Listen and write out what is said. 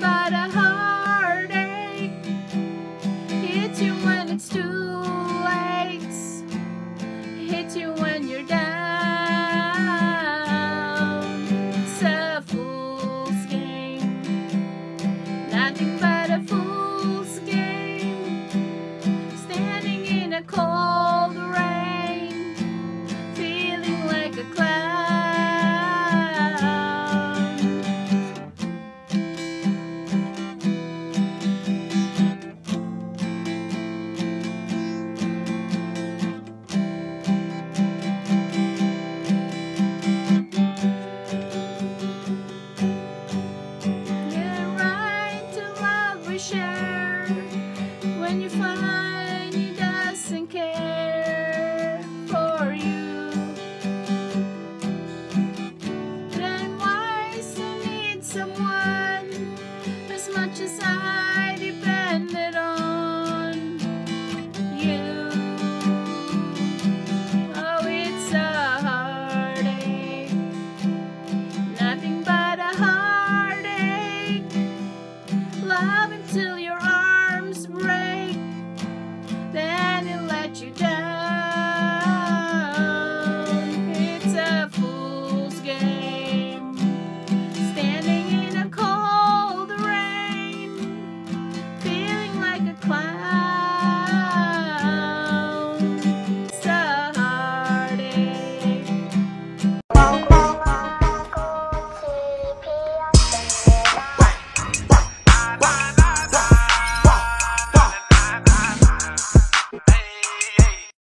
but a heartache. hits you when it's too late. Hits you share when you find he doesn't care for you. Then why need someone as much as I depended on you?